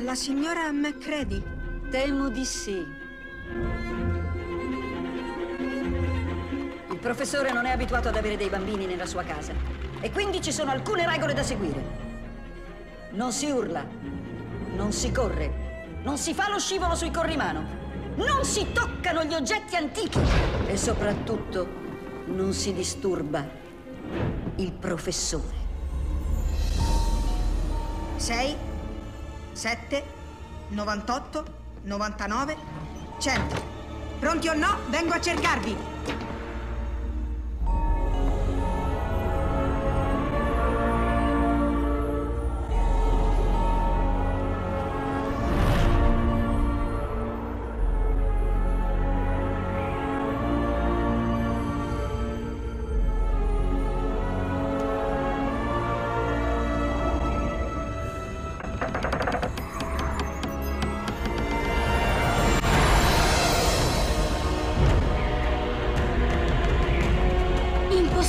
La signora McCready. Temo di sì. Il professore non è abituato ad avere dei bambini nella sua casa. E quindi ci sono alcune regole da seguire. Non si urla, non si corre, non si fa lo scivolo sui corrimano, non si toccano gli oggetti antichi e soprattutto non si disturba il professore. 6, 7, 98, 99, 100. Pronti o no? Vengo a cercarvi.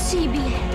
सी भी है।